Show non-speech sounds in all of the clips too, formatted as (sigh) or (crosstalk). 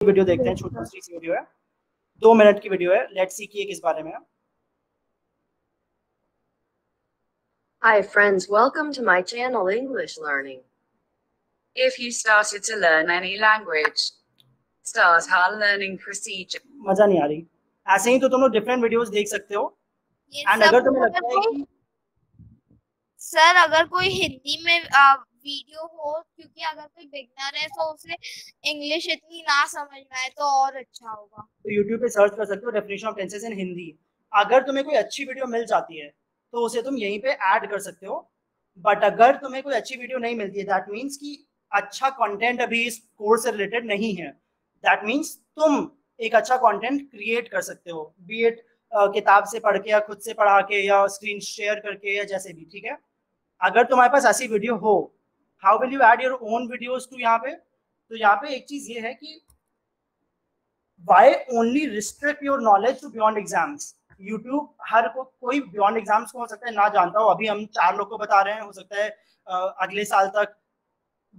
Video देखते हैं छोटी सी वीडियो है दो मिनट की वीडियो है लेट्स सी कि किस बारे में है Hi friends, welcome to my channel English Learning. If you started to learn any language, start our learning procedure. मज़ा नहीं आ रही। ऐसे ही तो तुम लोग डिफरेंट वीडियोस देख सकते हो। ये एंड सब अगर तुम्हें लगता है कि सर अगर कोई हिंदी में आ, वीडियो हो क्योंकि अगर कोई बिगनर है तो उसे इंग्लिश इतनी ना समझ में आए तो और अच्छा होगा। तो YouTube पे सर्च कर सकते हो definition of tenses in Hindi अगर तुम्हें कोई अच्छी वीडियो मिल जाती है तो उसे तुम यहीं पे ऐड कर सकते हो। बट अगर तुम्हें कोई अच्छी वीडियो नहीं मिलती है दैट मीन्स कि अच्छा कंटेंट अभी इस कोर्स से रिलेटेड नहीं है। दैट मीन्स तुम एक अच्छा कंटेंट क्रिएट कर सकते हो। बी इट किताब से पढ़ के या खुद से पढ़ा के या स्क्रीन शेयर करके या जैसे भी, ठीक है? अगर तुम्हारे पास ऐसी वीडियो हो how will you add your own videos to यहाँ पे? तो यहाँ पे एक चीज़ ये है कि why only restrict your knowledge to beyond exams? YouTube हर को, कोई beyond एग्ज़ाम्स को हो सकता है, ना जानता हो। अभी हम चार लोग को बता रहे हैं, हो सकता है अगले साल तक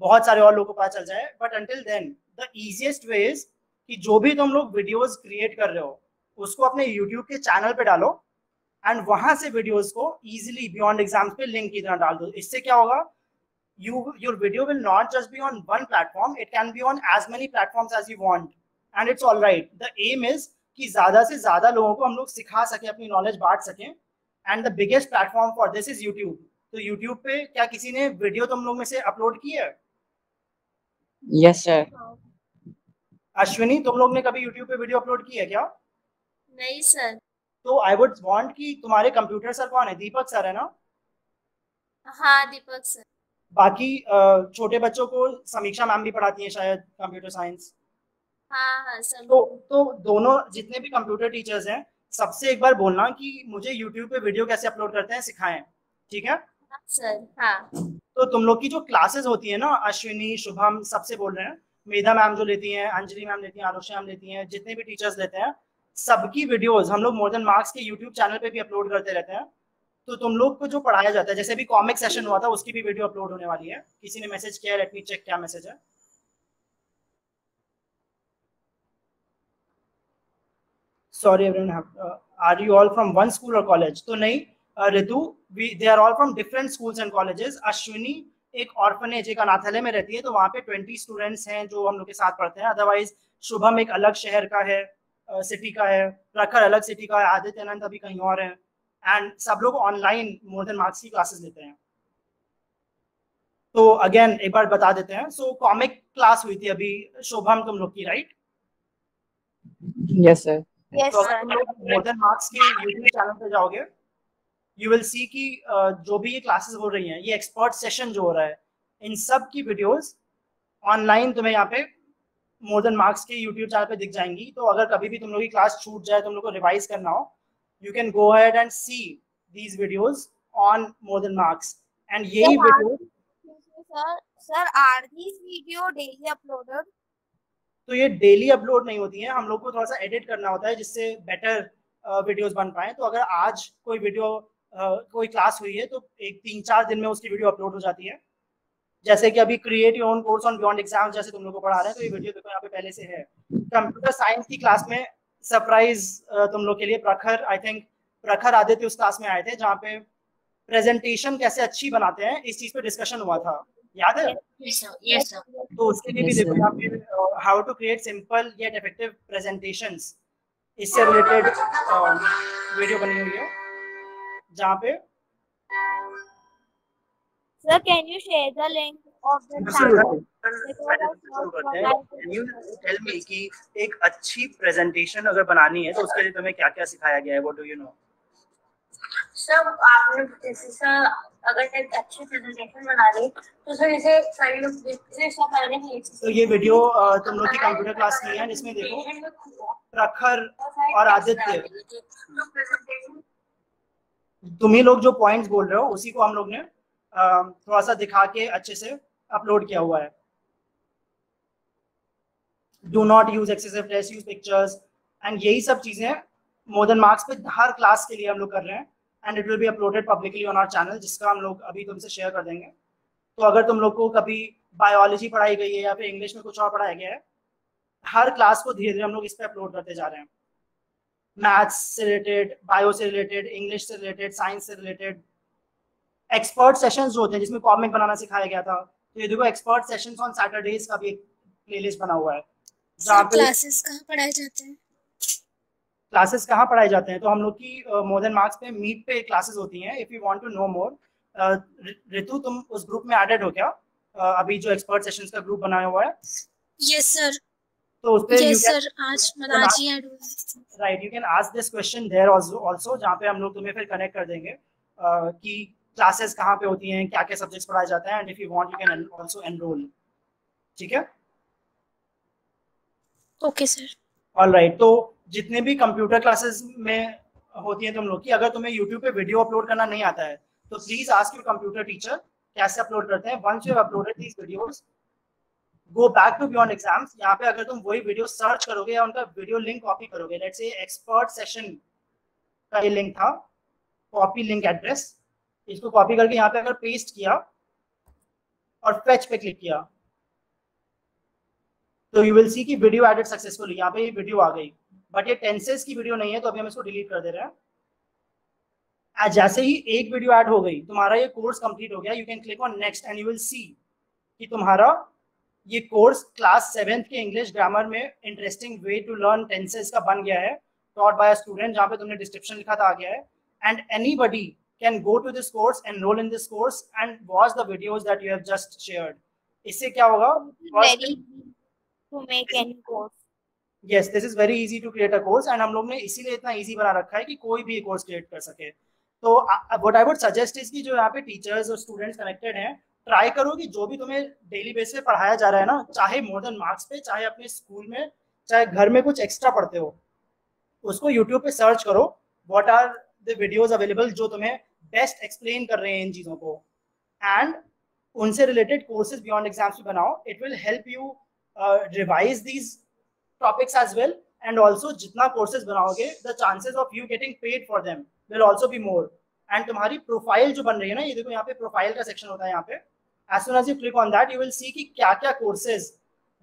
बहुत सारे और लोगों को पता चल जाए but until then the easiest way is कि जो भी तुम लोग वीडियोस क्रिएट कर रहे हो, उसको अपने YouTube के चैनल पे डालो एंड वहाँ से वीडियोस को इजीली बियॉन्ड एग्ज़ाम्स पे लिंक की तरह डाल दो। इससे क्या होगा? You, your video will not just be on one platform, it can be on as many platforms as you want and it's all right. The aim is कि ज़्यादा से ज़्यादा लोगों को हम लोग सिखा सके, अपनी नॉलेज बांट सकें and the biggest platform for this is YouTube तो यूट्यूब पे क्या किसी ने वीडियो तुम लोग में से अपलोड की है? Yes, sir. अश्विनी तुम लोग ने कभी यूट्यूब पे वीडियो अपलोड की है क्या? नहीं सर तो आई वुड वांट कि तुम्हारे कंप्यूटर सर कौन है? दीपक सर है ना? हाँ दीपक सर बाकी छोटे बच्चों को समीक्षा मैम भी पढ़ाती है शायद कंप्यूटर साइंस हाँ हाँ सर तो तो दोनों जितने भी कंप्यूटर टीचर्स हैं सबसे एक बार बोलना कि मुझे यूट्यूब पे वीडियो कैसे अपलोड करते हैं सिखाएँ. ठीक है? सर हाँ. तो तुम लोग की जो क्लासेस होती है ना अश्विनी शुभम सबसे बोल रहे हैं मेधा मैम जो लेती हैं अंजलि मैम लेती हैं आरुषि मैम लेती हैं जितने भी टीचर्स लेते हैं सबकी वीडियोस हम लोग मोर देन मार्क्स के यूट्यूब चैनल पे भी अपलोड करते रहते हैं। तो तुम लोग को जो पढ़ाया जाता है जैसे भी कॉमिक सेशन हुआ था उसकी भी वीडियो अपलोड होने वाली है। किसी ने मैसेज किया लेट मी चेक क्या मैसेज है। Have, uh, are you all from one school or college? तो नहीं Ritu they are all from different schools and colleges. Ashwini एक ऑर्फनेज एक अनाथालय में रहती है तो वहाँ पे ट्वेंटी स्टूडेंट्स हैं जो हम लोग के साथ पढ़ते हैं। अदरवाइज़ शुभम एक अलग शहर का है सिटी का है प्रखर अलग सिटी का है आदित्य अनंत अभी कहीं और है। एंड सब लोग ऑनलाइन मोर देन मार्क्स की क्लासेस लेते हैं। तो अगेन एक बार बता देते हैं। सो कॉमिक क्लास हुई थी अभी शुभम तुम लोग की right Yes, sir. Yes sir तुम लोग मोर देन मार्क्स के यूट्यूब चैनल पे जाओगे यू विल सी कि जो भी ये क्लासेस हो रही हैं ये एक्सपर्ट सेशन जो हो रहा है इन सब की वीडियोस ऑनलाइन तुम्हें यहाँ पे मोर देन मार्क्स के यूट्यूब चैनल पे दिख जाएँगी। तो अगर कभी भी तुम लोग की क्लास छूट जाए तुम लोग को रिवाइज करना हो you can go ahead and see these videos on more than marks and यही। Video sir sir are these video daily uploaded तो ये डेली अपलोड नहीं होती है हम लोग को थोड़ा सा एडिट करना होता है जिससे बेटर वीडियोस बन पाए। तो अगर आज कोई वीडियो कोई क्लास हुई है तो एक तीन चार दिन में उसकी वीडियो अपलोड हो जाती है। जैसे कि अभी create your own course on beyond exam जैसे तुम लोग को पढ़ा रहे हैं तो ये वीडियो देखो यहाँ पे पहले से है। कंप्यूटर साइंस की क्लास में सरप्राइज़ तुम लोग के लिए प्रखर आई थिंक प्रखर आदित्य उस क्लास में आए थे जहाँ पे प्रेजेंटेशन कैसे अच्छी बनाते हैं इस चीज़ पे डिस्कशन हुआ था। याद है? यस सर यस सर तो उसके लिए भी देखो यहाँ पे how to create simple yet effective presentations इससे रिलेटेड वीडियो बनी हुई है। जहाँ पे sir can you share the link of the शुरू चैनल शुरू करते हैं Can you tell me कि एक अच्छी प्रेजेंटेशन अगर बनानी है तो उसके लिए तुम्हें क्या क्या सिखाया गया है? वो डू यू नो सर आपने जैसे सर अगर एक अच्छी प्रेजेंटेशन बना ली तो सर इसे सारे लोग देखते सब तो ये वीडियो तुम लोग की कंप्यूटर क्लास की है जिसमें देखो प्रखर और आदित्य। तुम ही लोग जो पॉइंट्स बोल रहे हो, उसी को हम लोग ने थोड़ा सा दिखा के अच्छे से अपलोड किया हुआ है। Do not use excessive test use pictures and यही सब चीज़ें मोर देन मार्क्स पे हर क्लास के लिए हम लोग कर रहे हैं and it will be uploaded publicly on our channel जिसका हम लोग अभी तुमसे शेयर कर देंगे। तो अगर तुम लोग को कभी बायोलॉजी पढ़ाई गई है या फिर इंग्लिश में कुछ और पढ़ाया गया है, हर क्लास को धीरे धीरे हम लोग इस पर अपलोड करते जा रहे हैं। मैथ्स से रिलेटेड बायो से रिलेटेड इंग्लिश से रिलेटेड साइंस से रिलेटेड एक्सपर्ट सेशंस जो होते हैं जिसमें कॉमिक बनाना सिखाया गया था। तो ये देखो एक्सपर्ट सेशंस ऑन सैटरडेज का भी एक प्लेलिस्ट बना हुआ है। क्लासेस कहाँ पढ़ाए जाते हैं? क्लासेस कहाँ पढ़ाए जाते हैं? तो हम लोग की मोर देन मार्क्स पे मीट पे क्लासेस होती हैं। If you want to know more Ritu तुम उस ग्रुप में एडेड हो क्या? uh, अभी जो एक्सपर्ट सेशंस का ग्रुप बनाया हुआ है। यस सर तो उस पे यस सर आज आज ही right you can ask this question there also जहाँ पे हम लोग तुम्हें फिर कनेक्ट कर देंगे uh, कि क्लासेस कहाँ पे होती हैं क्या क्या सब्जेक्ट्स पढ़ाए जाते हैं and if you want you can also enroll ठीक है? ओके सर ऑल राइट तो जितने भी कंप्यूटर क्लासेस में होती हैं तुम लोग की अगर तुम्हें यूट्यूब पे वीडियो अपलोड करना नहीं आता है तो please ask your computer teacher कैसे अपलोड करते हैं. Once you have uploaded these videos go back to beyond exams यहाँ पे अगर तुम वही वीडियो सर्च करोगे या उनका वीडियो लिंक कॉपी करोगे लेट्स से एक्सपर्ट सेशन का ये लिंक था कॉपी लिंक एड्रेस इसको कॉपी करके यहाँ पे अगर पेस्ट किया और फेच पे क्लिक किया तो यू विल सी कि वीडियो एडेड सक्सेसफुली यहाँ पे ये वीडियो आ गई। बट ये टेंसेस की वीडियो नहीं है तो अभी हम इसको डिलीट कर दे रहे हैं। आज जैसे ही एक वीडियो ऐड हो गई, तुम्हारा ये कोर्स कंप्लीट हो गया you can click on next and you will see कि तुम्हारा ये कोर्स क्लास सेवेंथ के इंग्लिश ग्रामर में interesting way to learn tenses का बन गया है टॉट बाय स्टूडेंट जहाँ पे तुमने डिस्क्रिप्शन लिखा था आ गया है। And anybody can go to this course enroll in this course and watch the videos that you have just shared इससे क्या होगा? To make any course. Yes this is very easy to create a course and हम लोग ने इसीलिए इतना easy बना रखा है कि कोई भी कोर्स क्रिएट कर सके। तो what I would suggest is कि जो यहाँ पे टीचर्स और स्टूडेंट्स कनेक्टेड हैं ट्राई करो कि जो भी तुम्हें डेली बेस पे पढ़ाया जा रहा है ना, चाहे मोर देन मार्क्स पे, चाहे अपने स्कूल में, चाहे घर में कुछ एक्स्ट्रा पढ़ते हो, उसको यूट्यूब पे सर्च करो what are the videos available जो तुम्हें बेस्ट एक्सप्लेन कर रहे हैं इन चीज़ों को। एंड उनसे रिलेटेड कोर्सेज बियॉन्ड एग्ज़ाम्स भी बनाओ। It will help you revise these topics as well and also जितना कोर्सेज बनाओगे the chances of you getting paid for them will also be more and तुम्हारी प्रोफ़ाइल जो बन रही है ना, ये देखो यहाँ पे प्रोफ़ाइल का सेक्शन होता है यहाँ पे। As soon as you click on that you will see कि क्या क्या कोर्सेज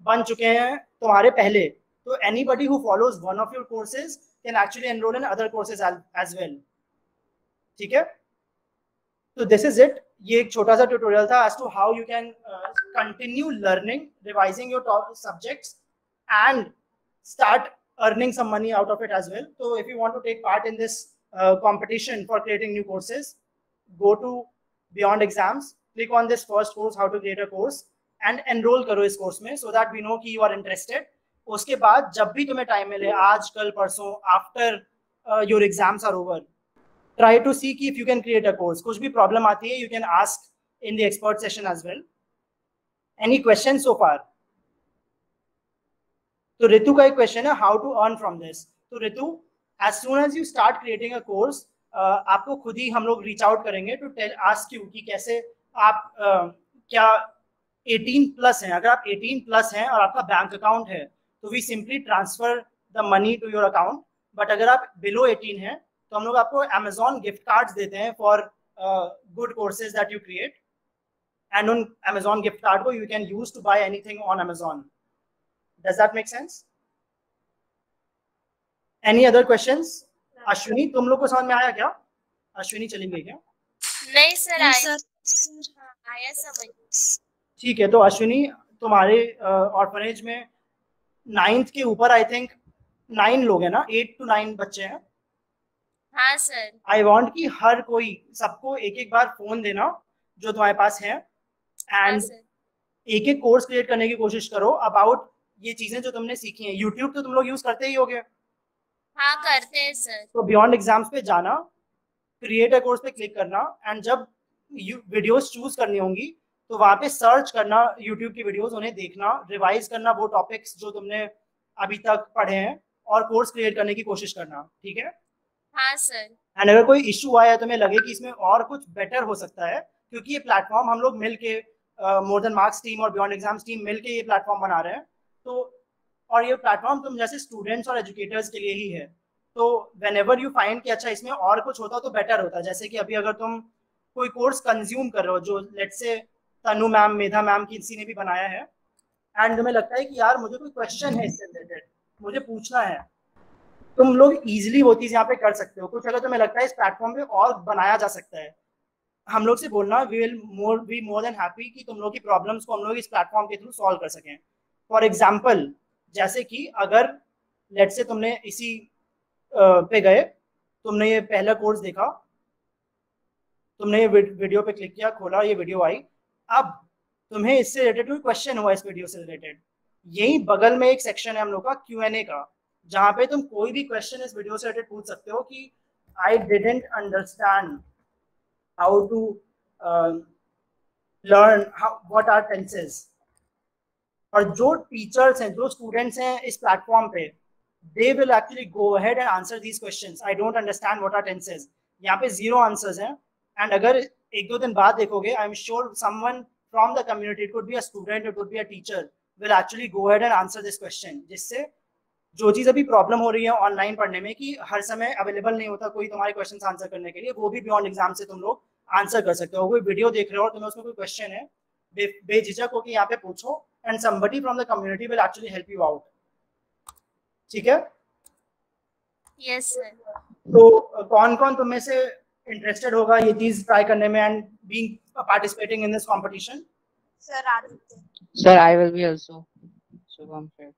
बन चुके हैं तुम्हारे पहले। तो anybody who follows one of your courses can actually enroll in other courses as well ठीक है? तो दिस इज़ इट ये एक छोटा सा ट्यूटोरियल था as to how you can continue learning revising your subjects and earning some money out of it as well. So if you want to take part in this uh, competition for creating new courses, go to Beyond Exams, click on this first course, how to create a course, and enroll करो इस course में so that we know कि you are interested. उसके बाद जब भी तुम्हें time मिले आज कल परसों after your exams are over try to see कि if you can create a course कुछ भी प्रॉब्लम आती है you can ask in the expert session as well any question so far तो ऋतु का एक क्वेश्चन है how to earn from this तो Ritu as soon as you start creating a course आपको खुद ही हम लोग रीच आउट करेंगे टू टेल आस्क यू कि कैसे आप क्या 18 प्लस हैं? अगर आप 18 प्लस हैं और आपका बैंक अकाउंट है तो we simply transfer the money to your account but अगर आप बिलो 18 हैं तो हम लोग आपको अमेजोन गिफ्ट कार्ड्स देते हैं for good courses that you create and उन अमेजोन गिफ्ट कार्ड को you can use to buy anything on Amazon Does that make sense? Any other questions? Ashwini तुम लोग को समझ में आया क्या? अश्विनी चली गई क्या? नहीं सर नहीं सर। हाँ, आया समझ ठीक है तो अश्विनी तुम्हारे ऑर्फनेज में नाइन्थ के ऊपर आई थिंक नाइन लोग हैं ना? एट टू नाइन बच्चे हैं। हाँ सर आई वांट कि हर कोई सबको एक एक बार फ़ोन देना जो तुम्हारे पास है। हाँ एंड सर एक एक कोर्स क्रिएट करने की कोशिश करो अबाउट ये चीज़ें जो तुमने सीखी हैं। यूट्यूब तो तुम लोग यूज़ करते ही होगे। हाँ करते हैं सर तो बियॉन्ड एग्ज़ाम्स पे जाना क्रिएट अ कोर्स पे क्लिक करना। एंड जब वीडियोस चूज़ करनी होंगी तो वहाँ पे सर्च करना यूट्यूब की वीडियोस उन्हें देखना रिवाइज करना वो टॉपिक्स जो तुमने अभी तक पढ़े हैं और कोर्स क्रिएट करने की कोशिश करना ठीक है? हाँ सर एंड अगर कोई इशू आया तुम्हें लगे कि इसमें और कुछ बेटर हो सकता है क्योंकि ये प्लेटफॉर्म हम लोग मिल के मोर देन मार्क्स टीम और बियॉन्ड एग्ज़ाम्स टीम मिल के ये प्लेटफॉर्म बना रहे हैं तो और ये प्लेटफॉर्म तुम जैसे स्टूडेंट्स और एजुकेटर्स के लिए ही है तो वेन एवर यू फाइंड कि अच्छा इसमें और कुछ होता तो बेटर होता जैसे कि अभी अगर तुम कोई कोर्स कंज्यूम कर रहे हो, जो लेट से तनु मैम, मेधा मैम किसी ने भी बनाया है। एंड तुम्हें लगता है कि यार, मुझे कोई क्वेश्चन है इससे रिलेटेड मुझे पूछना है। तुम लोग इजिली वो चीज़ यहाँ पे कर सकते हो। कुछ अगर तुम्हें लगता है इस प्लेटफॉर्म पे और बनाया जा सकता है, हम लोग से बोलना we will more be more than happy कि तुम लोग की प्रॉब्लम्स को हम लोग इस प्लेटफॉर्म के थ्रू सॉल्व कर सकें। फॉर एग्ज़ाम्पल जैसे कि अगर लेट से तुमने इसी पे गए, तुमने ये पहला कोर्स देखा तुमने ये वीडियो पे क्लिक किया, खोला, ये वीडियो आई। अब तुम्हें इससे रिलेटेड कोई क्वेश्चन हुआ इस वीडियो से रिलेटेड यही बगल में एक सेक्शन है हम लोग का क्यू एन ए का, जहाँ पे तुम कोई भी क्वेश्चन इस वीडियो से रिलेटेड पूछ सकते हो कि I didn't understand how to learn what are tenses और जो टीचर्स हैं, जो स्टूडेंट्स हैं इस प्लेटफॉर्म पे they will actually go ahead and answer these question I don't understand what are tenses यहाँ पे ज़ीरो आंसर्स हैं। एंड अगर एक दो दिन बाद देखोगे I am sure someone from the community it could be a student it could be a teacher will actually go ahead and answer this question जिससे जो चीज़ अभी प्रॉब्लम हो रही है ऑनलाइन पढ़ने में कि हर समय अवेलेबल नहीं होता कोई तुम्हारे क्वेश्चन आंसर करने के लिए वो भी बियॉन्ड एग्ज़ाम से तुम लोग आंसर कर सकते हो। कोई वीडियो देख रहे हो और तुम्हें उसमें कोई क्वेश्चन है बेझिझक हो कि यहाँ पे पूछो and somebody from the community will actually help you out ठीक है? यस सर तो कौन कौन तुम में से इंटरेस्टेड होगा ये चीज़ ट्राई करने में and being participating in this competition sir Aditya Sir, I will be also. Shubham sir.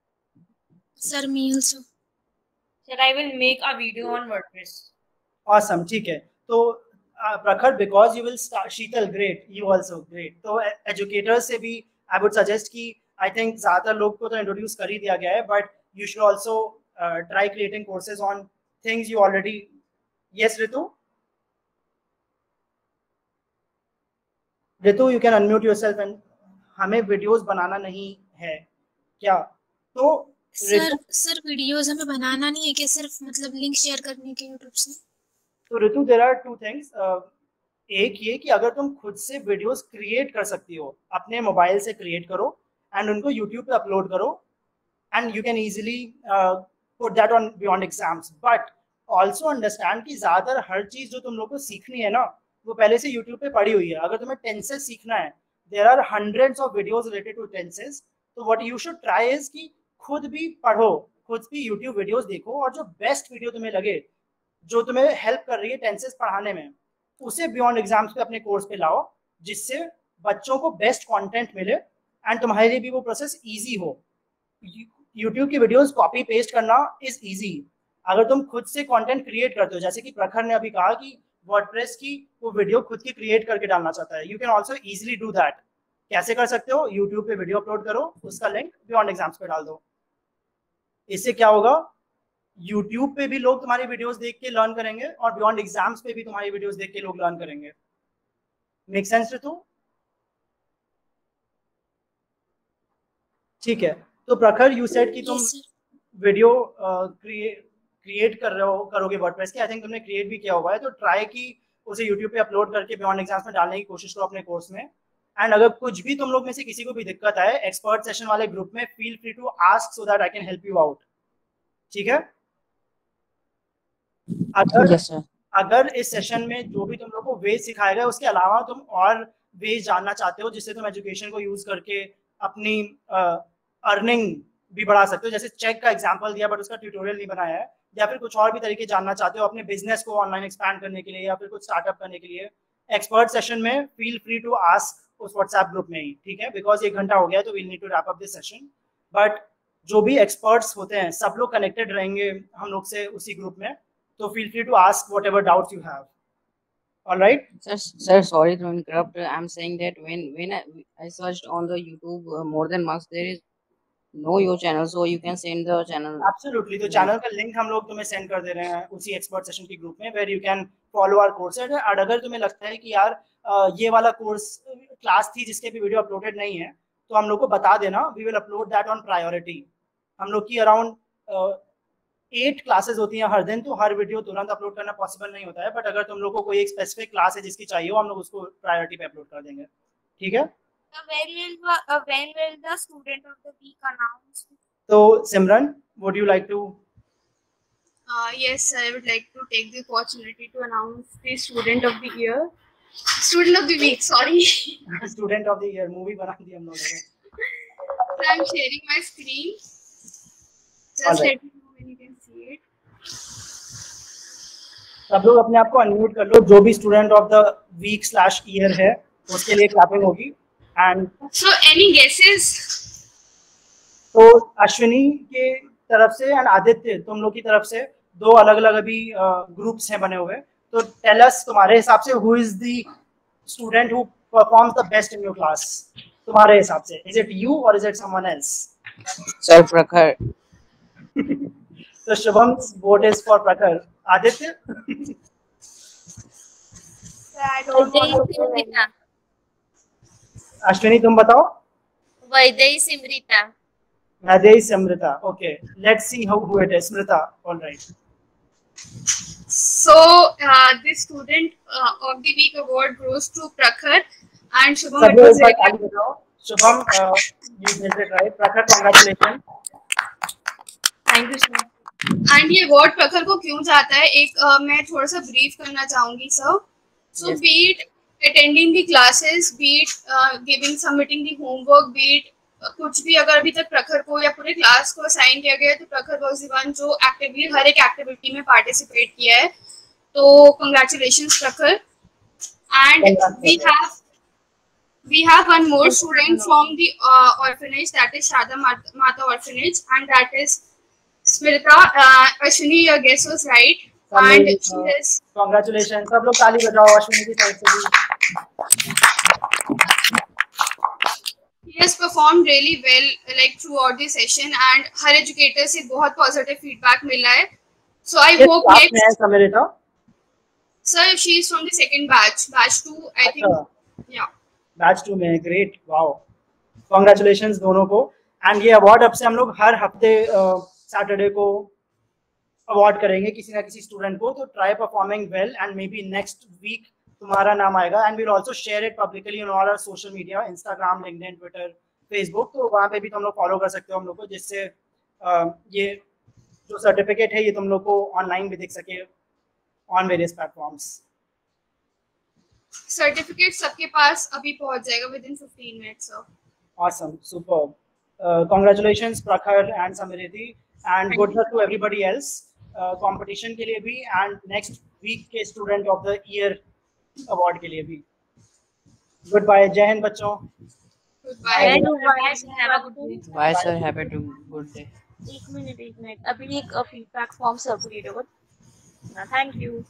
Sir, me also. Sir, I will make a video on WordPress. awesome ठीक है तो uh, Prakhar because you will Sheetal great you also great तो educators से भी आई would suggest कि I think ज़्यादातर लोग को तो इंट्रोड्यूस कर ही दिया गया है but you should also try creating courses on things you already yes Ritu Ritu you can unmute yourself and हमें वीडियोस बनाना नहीं है। क्या? तो सर सर वीडियोस हमें बनाना नहीं है क्या सिर्फ़ मतलब लिंक शेयर करने के यूट्यूब से? तो Ritu there are two things एक ये कि अगर तुम खुद से वीडियोस क्रिएट कर सकती हो अपने मोबाइल से क्रिएट करो एंड उनको यूट्यूब पे अपलोड करो and you can easily put that on beyond exams but also understand कि ज़्यादातर हर चीज़ जो तुम लोग को सीखनी है ना वो पहले से यूट्यूब पे पड़ी हुई है। अगर तुम्हें टेंसेस सीखना है there are hundreds of videos related to tenses तो what you should try is कि खुद भी पढ़ो, खुद भी यूट्यूब वीडियोस देखो और जो बेस्ट वीडियो तुम्हें लगे, जो तुम्हें हेल्प कर रही है टेंसेस पढ़ाने में, उसे बियॉन्ड एग्ज़ाम्स पे अपने कोर्स पे लाओ, जिससे बच्चों को बेस्ट कंटेंट मिले एंड तुम्हारे लिए भी वो प्रोसेस इजी हो। यूट्यूब की वीडियोस कॉपी पेस्ट करना इज़ इजी अगर तुम खुद से कंटेंट क्रिएट करते हो, जैसे कि प्रखर ने अभी कहा कि वर्डप्रेस की वो वीडियो खुद की क्रिएट करके डालना चाहता है। You can also easily do that कैसे कर सकते हो? यूट्यूब पे वीडियो अपलोड करो उसका लिंक बियॉन्ड एग्ज़ाम्स पे डाल दो। इससे क्या होगा? यूट्यूब पे भी लोग तुम्हारी वीडियोस देख के लर्न करेंगे और बियॉन्ड एग्ज़ाम्स पे भी तुम्हारी वीडियोस देख के लोग लर्न करेंगे। Make sense Ritu? ठीक है। तो प्रखर यू सेड कि तुम वीडियो क्रिएट क्रिएट कर रहे हो करोगे वर्डप्रेस की? आई थिंक तुमने क्रिएट भी किया हुआ है तो ट्राई की उसे यूट्यूब पे अपलोड करके बियॉन्ड एग्ज़ाम्स में डालने की कोशिश करो अपने कोर्स में। एंड अगर कुछ भी तुम लोग में से किसी को भी दिक्कत आए एक्सपर्ट सेशन वाले ग्रुप में feel free to ask so that I can help you out ठीक है? अगर Yes, sir. अगर इस सेशन में जो भी तुम लोग को वेज सिखाया गया उसके अलावा तुम और वेज जानना चाहते हो जिससे तुम एजुकेशन को यूज़ करके अपनी अर्निंग uh, भी बढ़ा सकते हो जैसे चेक का एग्ज़ाम्पल दिया बट उसका ट्यूटोरियल नहीं बनाया है। या फिर कुछ और भी तरीके जानना चाहते हो अपने बिज़नेस को ऑनलाइन एक्सपैंड करने के लिए या फिर कुछ स्टार्टअप करने के लिए एक्सपर्ट सेशन में फील फ्री टू आस्क उस व्हाट्सएप ग्रुप में ही ठीक है? बिकॉज़ एक घंटा हो गया तो we'll need to wrap up this session but जो भी एक्सपर्ट्स होते हैं सब लोग कनेक्टेड रहेंगे हम लोग से उसी ग्रुप में तो feel free to ask whatever doubt you have all right Sir, sir, sorry to interrupt. I'm saying that when when I, I searched on the YouTube uh, more than once, there is no your channel, so you can send the channel. Absolutely तो channel का link हम लोग तुम्हें send कर दे रहे हैं उसी एक्सपर्ट सेशन के ग्रुप में where you can follow our course और अगर तुम्हें लगता है कि यार ये वाला कोर्स क्लास थी जिसके भी वीडियो अपलोडेड नहीं है तो हम लोग को बता देना। We will upload that on priority हम लोग की अराउंड एट क्लासेस होती हैं हर दिन तो हर वीडियो तुरंत अपलोड करना पॉसिबल नहीं होता है। बट अगर तुम लोग को कोई एक स्पेसिफिक क्लास है जिसकी चाहिए हो हम लोग उसको प्रायोरिटी पे अपलोड कर देंगे। ठीक है? When will the, uh, when will the student of the week announced? तो सिमरन would you like to Uh, yes, I would like to take the opportunity to announce the student of the year. Student of the week, sorry. student of the year movie बना दी हम लोगों ने So I'm sharing my screen. Just Alright. let me know when you can see it. सब लोग अपने आप को unmute कर लो जो भी student of the week slash year है उसके लिए क्लैपिंग होगी एंड So any guesses? तो अश्विनी के तरफ़ से एंड आदित्य तुम लोग की तरफ़ से दो अलग अलग अभी ग्रुप्स हैं बने हुए। तो टेल अस तुम्हारे हिसाब से who is the student who performs the best in your class तुम्हारे हिसाब से। इज़ इट यू और is it someone else Sir Prakhar. (laughs) तो शुभम वोट इज़ फॉर प्रखर Aditya? I don't want to Ashwini तुम बताओ? Vaidehi Smruta Vaidehi Smruta okay let's see how who it is Smruta alright so this student of the week award goes to Prakhar and Shubham Shubham you made it right Prakhar congratulation thank you sir and ये award Prakhar को क्यों जाता है? एक uh, मैं थोड़ा सा brief करना चाहूँगी sir so be it attending the classes be it giving submitting the homework be it कुछ भी अगर अभी तक प्रखर को या पूरे क्लास को असाइन किया गया है तो प्रखर वोजीवान जो एक्टिवली हर एक एक्टिविटी में पार्टिसिपेट किया है। तो congratulation Prakhar. And we have we have one more student from the uh, orphanage that is shada mata orphanage and that is smita uh, ashini your guess Uh, Congratulations. सब लोग ताली बजाओ अश्विनी की side से भी. he has performed really well like throughout the session and her educator से बहुत positive feedback मिला है. So I किस hope में है next. Sir, she is from the second batch, batch two, I think. अच्छा. Yeah. बैच टू में great wow congratulation दोनों को एंड ये अवार्ड अब से हम लोग हर हफ़्ते सैटरडे को अवार्ड करेंगे किसी ना किसी स्टूडेंट को तो try performing well and maybe next week तुम्हारा नाम आएगा and will also share it publicly on all social media Instagram LinkedIn Twitter Facebook तो वहाँ पे भी तुम लोग फॉलो कर सकते हो हम लोग को जिससे ये जो सर्टिफिकेट है ये तुम लोग को ऑनलाइन भी दिख सके ऑन वेरियस प्लेटफॉर्म्स Certificate सबके पास अभी पहुँच जाएगा within 15 minutes. Sir. Awesome, superb. Uh, congratulations, Prakhar and Samiriti, and good luck to everybody else. Uh, competition के लिए भी एंड नेक्स्ट वीक के student of the year award के लिए भी. गुड बाय जय हिंद बच्चों bye sir have a good day एक मिनट एक मिनट. अभी एक फीडबैक फॉर्म से अपडेट थैंक यू